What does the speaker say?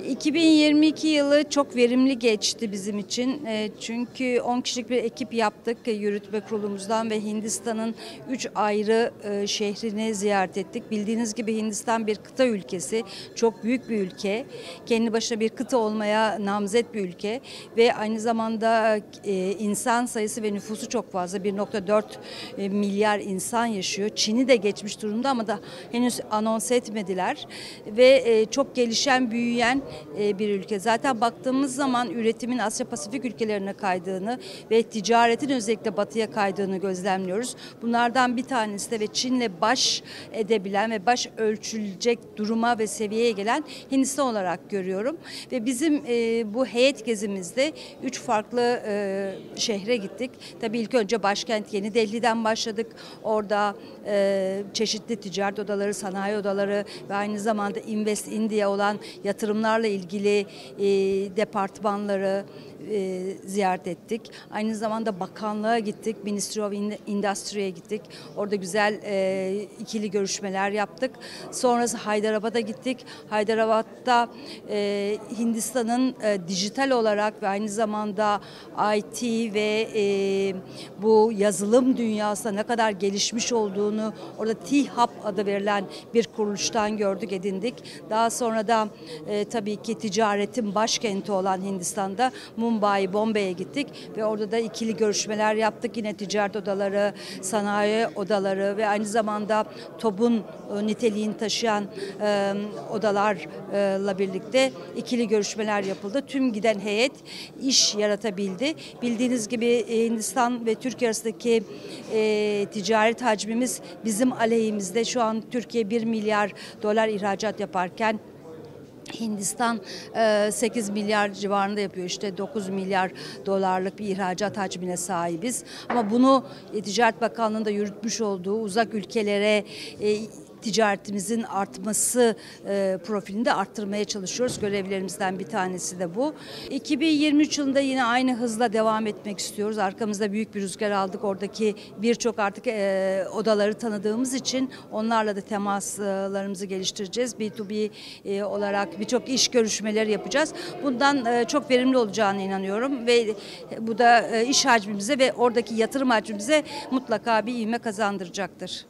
2022 yılı çok verimli geçti bizim için. E, Çünkü 10 kişilik bir ekip yaptık e, yürütme kurulumuzdan ve Hindistan'ın 3 ayrı e, şehrini ziyaret ettik. Bildiğiniz gibi Hindistan bir kıta ülkesi. Çok büyük bir ülke. Kendi başına bir kıta olmaya namzet bir ülke ve aynı zamanda insan sayısı ve nüfusu çok fazla. 1.4 e, milyar insan yaşıyor. Çin'i de geçmiş durumda ama da henüz anons etmediler ve çok gelişen, büyüyen bir ülke. Zaten baktığımız zaman üretimin Asya Pasifik ülkelerine kaydığını ve ticaretin özellikle batıya kaydığını gözlemliyoruz. Bunlardan bir tanesi de ve Çin'le baş edebilen ve baş ölçülecek duruma ve seviyeye gelen Hindistan olarak görüyorum. Ve bizim e, bu heyet gezimizde üç farklı e, şehre gittik. Tabii ilk önce başkent Yeni Delhi'den başladık. Orada e, çeşitli ticaret odaları, sanayi odaları ve aynı zamanda Invest India olan yatırımlarla ilgili e, departmanları e, ziyaret ettik. Aynı zamanda bakanlığa gittik, Ministry of Industry'ye gittik. Orada güzel e, ikili görüşmeler yaptık. Sonrası Haydarabad'a gittik. Haydarabad'da e, Hindistan'ın e, dijital olarak ve aynı zamanda IT ve e, bu yazılım dünyasında ne kadar gelişmiş olduğunu orada T-Hub adı verilen bir kuruluştan gördük, edindik. Daha sonra da e, tabii ki ticaretin başkenti olan Hindistan'da Mumbai, Bombay'e gittik ve orada da ikili görüşmeler yaptık. Yine ticaret odaları, sanayi odaları ve aynı zamanda TOB'un e, niteliğini taşıyan e, odalarla birlikte ikili görüşmeler yapıldı. Tüm giden heyet iş yaratabildi. Bildiğiniz gibi e, Hindistan ve Türkiye arasındaki e, ticaret hacmimiz bizim aleyhimizde. Şu an Türkiye 1 milyar dolar ihracat yaparken Hindistan e, 8 milyar civarında yapıyor işte 9 milyar dolarlık bir ihracat hacmine sahibiz. Ama bunu e, Ticaret Bakanlığı'nda yürütmüş olduğu uzak ülkelere e, ticaretimizin artması e, profilinde arttırmaya çalışıyoruz. Görevlerimizden bir tanesi de bu. 2023 yılında yine aynı hızla devam etmek istiyoruz. Arkamızda büyük bir rüzgar aldık. Oradaki birçok artık e, odaları tanıdığımız için onlarla da temaslarımızı geliştireceğiz. B2B e, olarak birçok iş görüşmeleri yapacağız. Bundan e, çok verimli olacağına inanıyorum ve bu da e, iş hacmimize ve oradaki yatırım hacmimize mutlaka bir ivme kazandıracaktır.